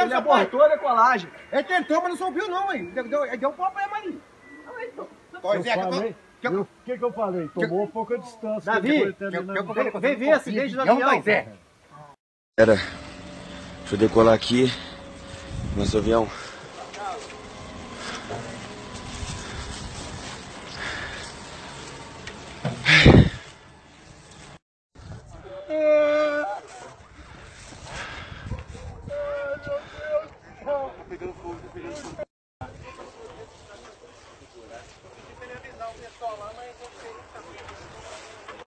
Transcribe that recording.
Ele abortou a decolagem. É, Ele tentou, mas não subiu não, aí. Deu, deu, deu problema aí. Pois é, que eu, que, que eu falei? Tomou que, pouca distância. Davi, vem ver acidente do avião. Zé. Era. deixa eu decolar aqui. Nosso avião. É. pegando fogo, tá pegando fogo. Eu tentei avisar o pessoal lá, mas eu sei que tá.